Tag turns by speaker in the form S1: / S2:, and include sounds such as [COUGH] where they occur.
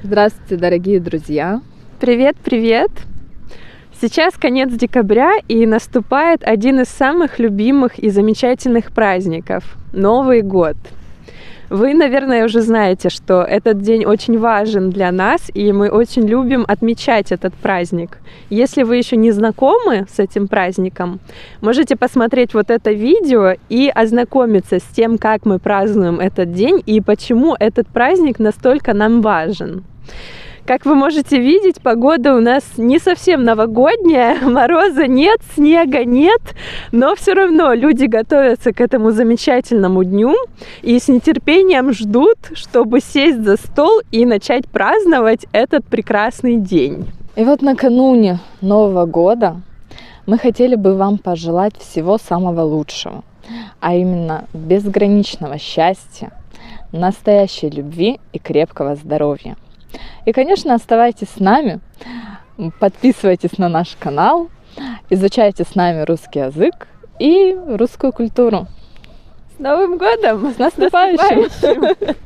S1: Здравствуйте, дорогие друзья!
S2: Привет, привет! Сейчас конец декабря и наступает один из самых любимых и замечательных праздников – Новый год – вы, наверное, уже знаете, что этот день очень важен для нас, и мы очень любим отмечать этот праздник. Если вы еще не знакомы с этим праздником, можете посмотреть вот это видео и ознакомиться с тем, как мы празднуем этот день и почему этот праздник настолько нам важен. Как вы можете видеть, погода у нас не совсем новогодняя, [LAUGHS] мороза нет, снега нет, но все равно люди готовятся к этому замечательному дню и с нетерпением ждут, чтобы сесть за стол и начать праздновать этот прекрасный день.
S1: И вот накануне Нового года мы хотели бы вам пожелать всего самого лучшего, а именно безграничного счастья, настоящей любви и крепкого здоровья – и, конечно, оставайтесь с нами, подписывайтесь на наш канал, изучайте с нами русский язык и русскую культуру.
S2: С Новым годом!
S1: С наступающим! [LAUGHS]